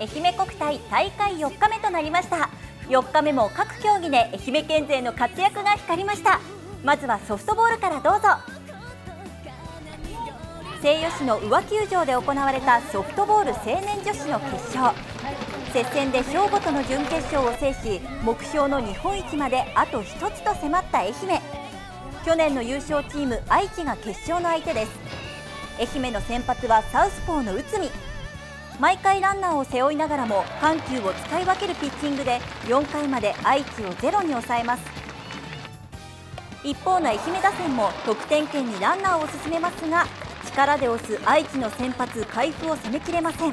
愛媛国体大会4日目となりました。4日目も各競技で愛媛県勢の活躍が光りました。まずはソフトボールからどうぞ。西予市の宇和球場で行われたソフトボール青年女子の決勝。接戦で兵庫との準決勝を制し目標の日本一まであと1つと迫った愛媛。去年の優勝チーム愛知が決勝の相手です。愛媛の先発はサウスポーの内海。毎回ランナーを背負いながらも緩急を使い分けるピッチングで4回まで愛知をゼロに抑えます。一方の愛媛打線も得点圏にランナーを進めますが力で押す愛知の先発海部を攻めきれません。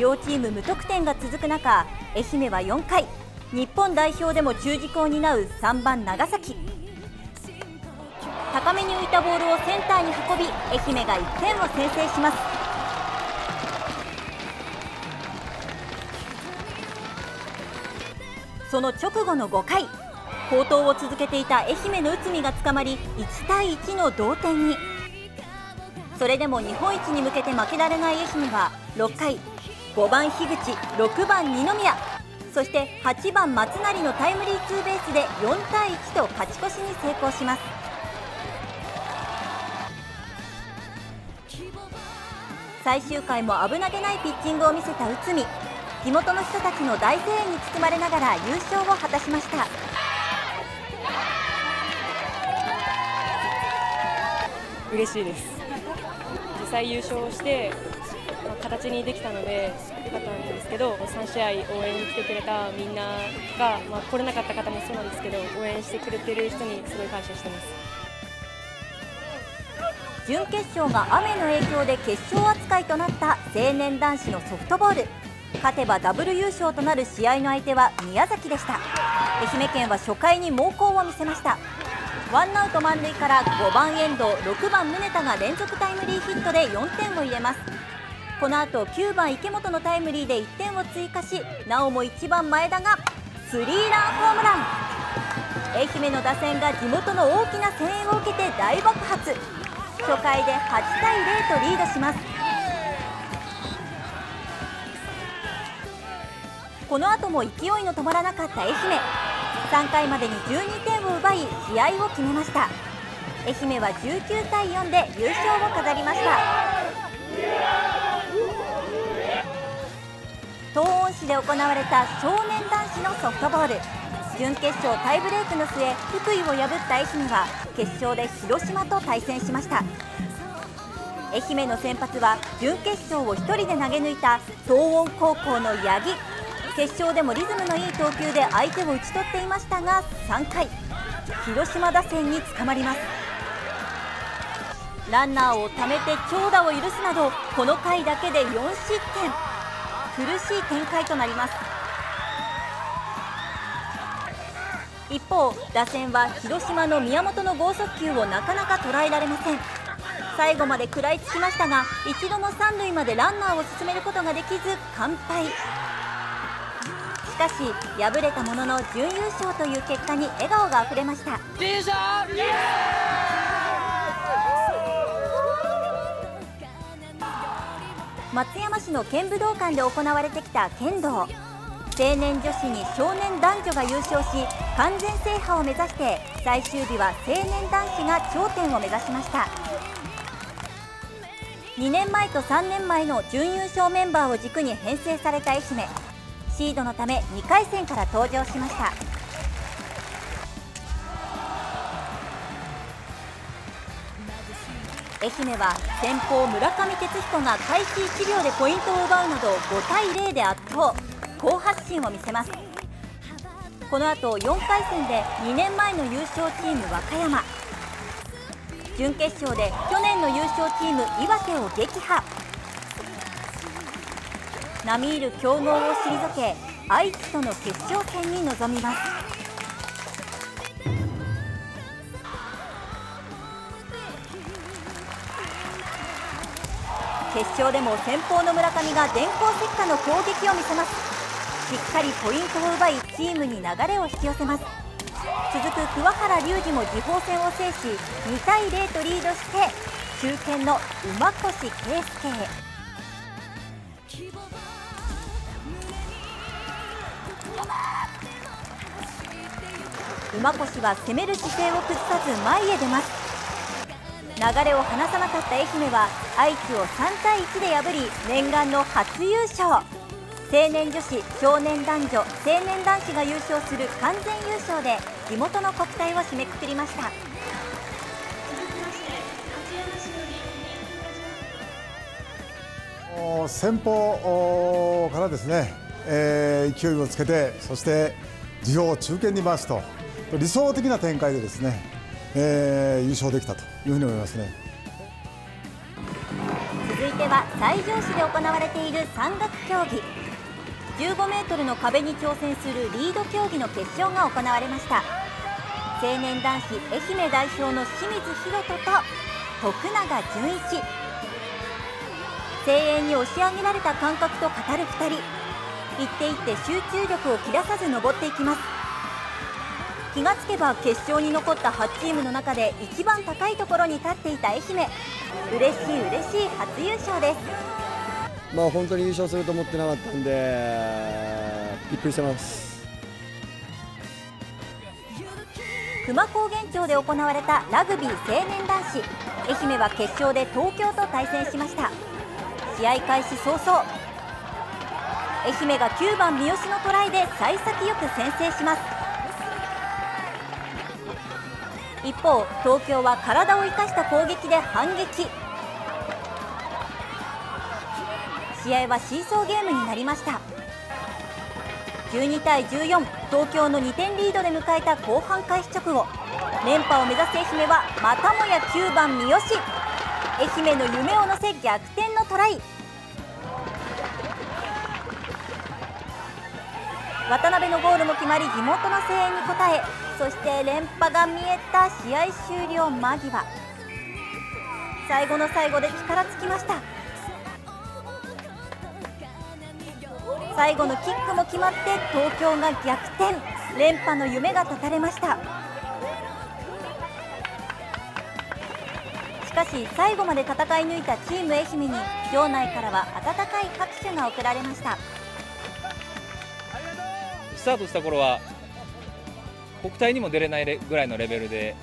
両チーム無得点が続く中愛媛は4回日本代表でも中軸を担う3番長崎。高めに浮いたボールをセンターに運び愛媛が1点を先制します。その直後の5回好投を続けていた愛媛の内海が捕まり1対1の同点に。それでも日本一に向けて負けられない愛媛は6回5番樋口6番二宮そして8番松成のタイムリーツーベースで4対1と勝ち越しに成功します。最終回も危なげないピッチングを見せた内海。地元の人たちの大声援に包まれながら優勝を果たしました。嬉しいです。実際優勝してまあ形にできたので良かったんですけど3試合応援に来てくれたみんなが、まあ、来れなかった方もそうなんですけど応援してくれてる人にすごい感謝してます。準決勝が雨の影響で決勝扱いとなった青年男子のソフトボール勝てばダブル優勝となる試合の相手は宮崎でした。愛媛県は初回に猛攻を見せました。ワンアウト満塁から5番遠藤6番宗田が連続タイムリーヒットで4点を入れます。この後9番池本のタイムリーで1点を追加しなおも1番前田がスリーランホームラン。愛媛の打線が地元の大きな声援を受けて大爆発。初回で8対0とリードします。この後も勢いの止まらなかった愛媛。3回までに12点を奪い試合を決めました。愛媛は19対4で優勝を飾りました。東温市で行われた少年男子のソフトボール。準決勝タイブレークの末福井を破った愛媛は決勝で広島と対戦しました。愛媛の先発は準決勝を1人で投げ抜いた東温高校の八木。決勝でもリズムのいい投球で相手を打ち取っていましたが3回。広島打線に捕まります。ランナーをためて長打を許すなどこの回だけで4失点。苦しい展開となります。一方打線は広島の宮本の剛速球をなかなか捉えられません。最後まで食らいつきましたが一度も三塁までランナーを進めることができず完敗。かし敗れたものの準優勝という結果に笑顔があふれました。松山市の県武道館で行われてきた剣道。青年女子に少年男女が優勝し完全制覇を目指して最終日は青年男子が頂点を目指しました。2年前と3年前の準優勝メンバーを軸に編成された愛媛。シードのため2回戦から登場しました。愛媛は先鋒村上哲彦が開始1秒でポイントを奪うなど5対0で圧倒。好発進を見せます。この後4回戦で2年前の優勝チーム和歌山。準決勝で去年の優勝チーム岩手を撃破。並みいる強豪を退け愛知との決勝戦に臨みます。決勝でも先鋒の村上が電光石火の攻撃を見せます。しっかりポイントを奪いチームに流れを引き寄せます。続く桑原隆二も次鋒戦を制し2対0とリードして中堅の馬越圭介馬越は攻める姿勢を崩さず前へ出ます。流れを離さなかった愛媛は愛知を3対1で破り念願の初優勝。青年女子少年男女青年男子が優勝する完全優勝で地元の国体を締めくくりました。先方からですね、えー、勢いをつけてそして地表を中堅に回すと。理想的な展開でですね、えー、優勝できたというふうに思いますね。続いては西条市で行われている山岳競技。15メートルの壁に挑戦するリード競技の決勝が行われました。青年男子愛媛代表の清水宏斗と徳永純一。声援に押し上げられた感覚と語る2人。一手一手集中力を切らさず登っていきます。気がつけば決勝に残った8チームの中で一番高いところに立っていた愛媛。嬉しい嬉しい初優勝です。まあ本当に優勝すると思ってなかったんでびっくりしてます。久間高原町で行われたラグビー青年男子。愛媛は決勝で東京と対戦しました。試合開始早々。愛媛が9番三好のトライで幸先よく先制します一方東京は体を生かした攻撃で反撃。試合はシーソーゲームになりました。12対14東京の2点リードで迎えた後半開始直後。連覇を目指す愛媛はまたもや9番三好。愛媛の夢を乗せ逆転のトライ。渡辺のゴールも決まり地元の声援に応えそして連覇が見えた試合終了間際。最後の最後で力尽きました。最後のキックも決まって東京が逆転。連覇の夢が絶たれました。しかし最後まで戦い抜いたチーム愛媛に場内からは温かい拍手が送られました。スタートした頃は国体にも出れないぐらいのレベルで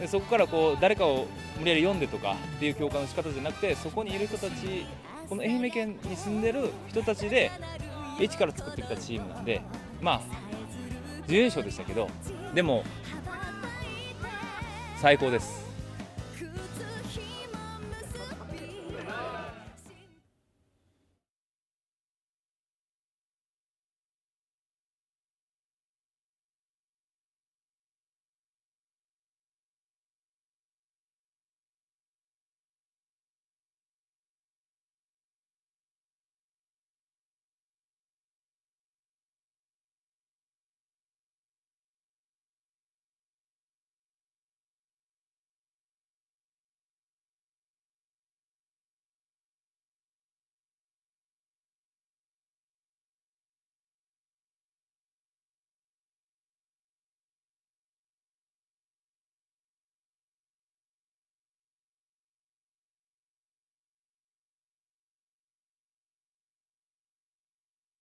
でそこからこう誰かを無理やり読んでとかっていう共感の仕方じゃなくてそこにいる人たちこの愛媛県に住んでる人たちで一から作ってきたチームなんでまあ準優勝でしたけどでも最高です。